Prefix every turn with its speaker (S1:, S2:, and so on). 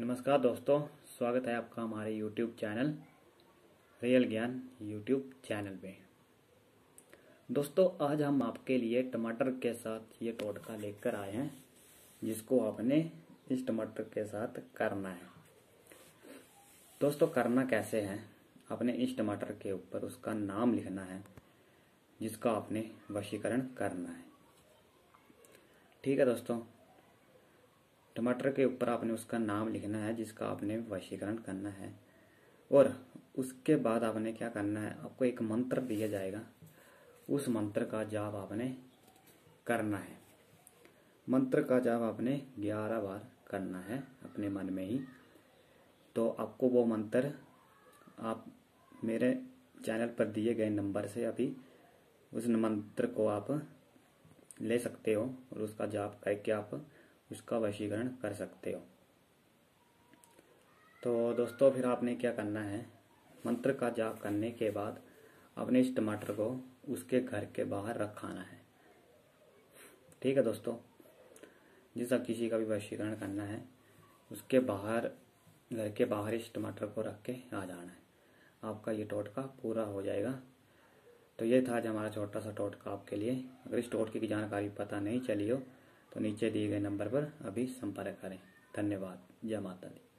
S1: नमस्कार दोस्तों, स्वागत है आपका हमारे YouTube channel Real Gyan YouTube channel पे। दोस्तों, आज हम आपके लिए टमाटर के साथ ये टोटका लेकर आए हैं, जिसको आपने इस टमाटर के साथ करना है। दोस्तों, करना कैसे है? आपने इस टमाटर के ऊपर उसका नाम लिखना है, जिसका आपने वशीकरण करना है। ठीक है दोस्तों टमाटर के ऊपर आपने उसका नाम लिखना है, जिसका आपने वशीकरण करना है। और उसके बाद आपने क्या करना है, आपको एक मंत्र दिया जाएगा। उस मंत्र का जाप आपने करना है। मंत्र का जाप आपने ग्यारह बार करना है, अपने मन में ही। तो आपको वो मंत्र आप मेरे चैनल पर दिए गए नंबर से अभी उस मंत्र को आप ले सकते हो, और उसका जाप करके आप उसका वशीकरण कर सकते हो। तो दोस्तों, फिर आपने क्या करना है? मंत्र का जाप करने के बाद अपने इस टमाटर को उसके घर के बाहर रखाना है। ठीक है दोस्तों? जिसका किसी का भी वशीकरण करना है, उसके बाहर, घर के बाहर इस टमाटर को रख के आ जाना है। आपका ये टोटका पूरा हो जाएगा। तो ये था आज हमारा छोटा सा टोटका आपके लिए। अगर इस टोटके की जानकारी पता नहीं चली हो तो नीचे दिए गए नंबर पर अभी संपर्क करें। धन्यवाद। जय माता दी।